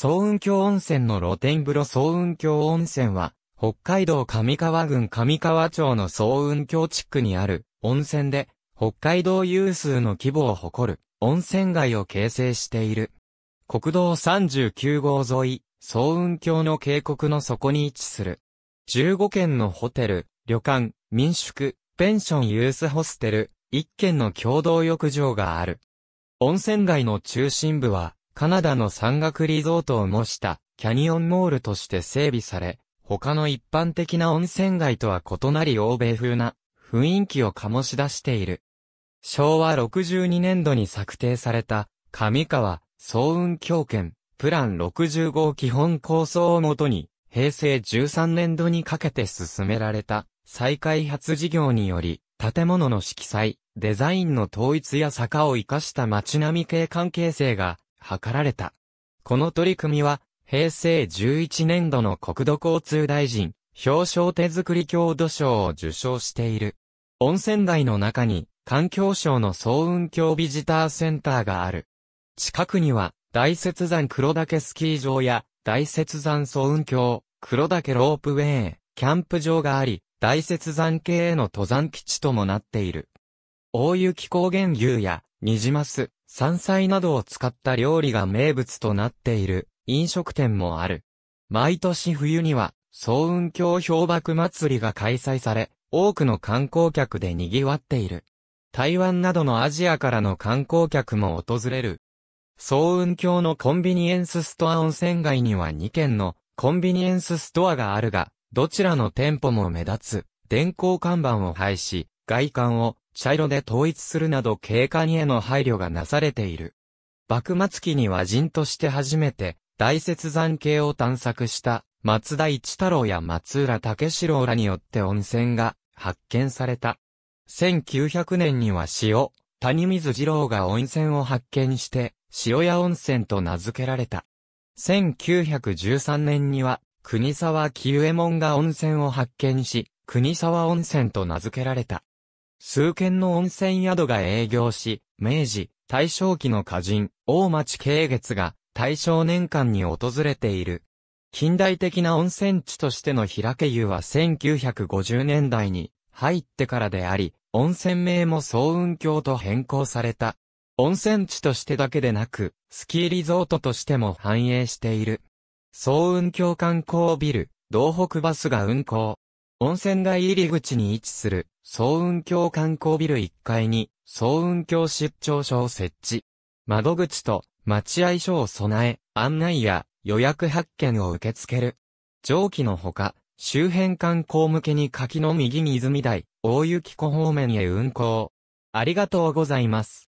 総雲峡温泉の露天風呂総雲峡温泉は、北海道上川郡上川町の総雲峡地区にある温泉で、北海道有数の規模を誇る温泉街を形成している。国道39号沿い、総雲峡の渓谷の底に位置する。15軒のホテル、旅館、民宿、ペンションユースホステル、1軒の共同浴場がある。温泉街の中心部は、カナダの山岳リゾートを模したキャニオンモールとして整備され、他の一般的な温泉街とは異なり欧米風な雰囲気を醸し出している。昭和62年度に策定された上川総運協圏プラン65基本構想をもとに平成13年度にかけて進められた再開発事業により建物の色彩、デザインの統一や坂を活かした街並み系関係性が図られた。この取り組みは平成11年度の国土交通大臣表彰手作り郷土賞を受賞している。温泉街の中に環境省の総運橋ビジターセンターがある。近くには大雪山黒岳スキー場や大雪山総運橋、黒岳ロープウェイ、キャンプ場があり、大雪山系への登山基地ともなっている。大雪高原牛や、ニジマス、山菜などを使った料理が名物となっている飲食店もある。毎年冬には、総運橋氷瀑祭りが開催され、多くの観光客で賑わっている。台湾などのアジアからの観光客も訪れる。総雲峡のコンビニエンスストア温泉街には2軒のコンビニエンスストアがあるが、どちらの店舗も目立つ電光看板を廃し、外観を茶色で統一するなど景観への配慮がなされている。幕末期には人として初めて大雪山系を探索した松田一太郎や松浦武四郎らによって温泉が発見された。1900年には塩、谷水二郎が温泉を発見して、塩屋温泉と名付けられた。1913年には、国沢木右衛門が温泉を発見し、国沢温泉と名付けられた。数軒の温泉宿が営業し、明治、大正期の歌人、大町慶月が大正年間に訪れている。近代的な温泉地としての平家湯は1950年代に入ってからであり、温泉名も総雲峡と変更された。温泉地としてだけでなく、スキーリゾートとしても繁栄している。総雲峡観光ビル、道北バスが運行。温泉街入り口に位置する、総雲峡観光ビル1階に、総雲峡出張所を設置。窓口と待合所を備え、案内や予約発見を受け付ける。上記のほか、周辺観光向けに柿の右に泉台、大雪湖方面へ運行。ありがとうございます。